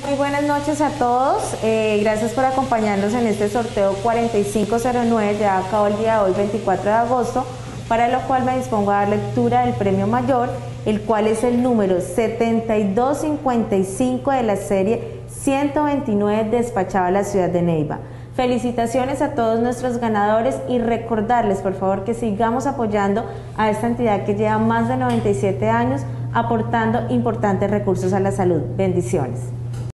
Muy buenas noches a todos. Eh, gracias por acompañarnos en este sorteo 4509 de a cabo el día de hoy, 24 de agosto, para lo cual me dispongo a dar lectura del premio mayor, el cual es el número 7255 de la serie 129 despachado a la ciudad de Neiva. Felicitaciones a todos nuestros ganadores y recordarles por favor que sigamos apoyando a esta entidad que lleva más de 97 años aportando importantes recursos a la salud. Bendiciones.